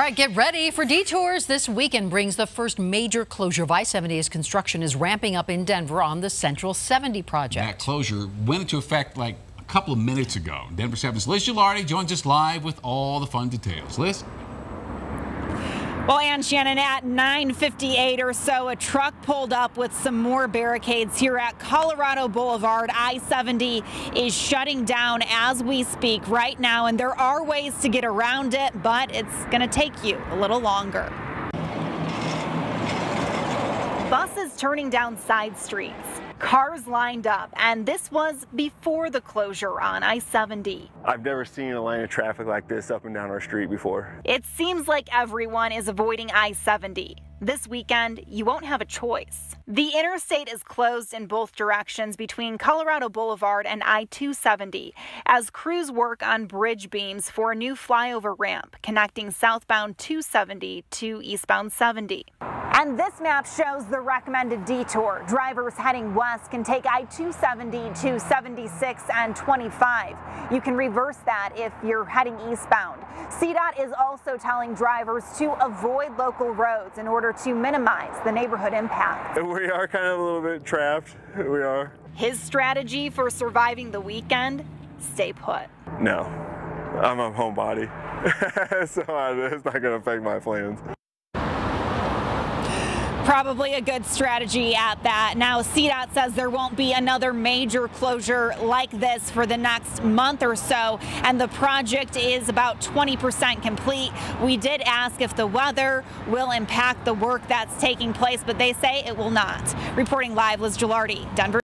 All right, get ready for detours. This weekend brings the first major closure of I-70 as construction is ramping up in Denver on the Central 70 project. That closure went into effect like a couple of minutes ago. Denver 7's Liz Gelardi joins us live with all the fun details. Liz? Well, and Shannon, at 9:58 or so, a truck pulled up with some more barricades here at Colorado Boulevard. I-70 is shutting down as we speak right now, and there are ways to get around it, but it's going to take you a little longer. Buses turning down side streets, cars lined up, and this was before the closure on I-70. I've never seen a line of traffic like this up and down our street before. It seems like everyone is avoiding I-70. This weekend, you won't have a choice. The interstate is closed in both directions between Colorado Boulevard and I 270 as crews work on bridge beams for a new flyover ramp connecting southbound 270 to eastbound 70. And this map shows the recommended detour. Drivers heading west can take I-270 to 76 and 25. You can reverse that if you're heading eastbound. CDOT is also telling drivers to avoid local roads in order to minimize the neighborhood impact. We are kind of a little bit trapped. We are. His strategy for surviving the weekend, stay put. No, I'm a homebody, so it's not going to affect my plans. Probably a good strategy at that. Now, CDOT says there won't be another major closure like this for the next month or so, and the project is about 20% complete. We did ask if the weather will impact the work that's taking place, but they say it will not. Reporting live, Liz Gelardi, Denver.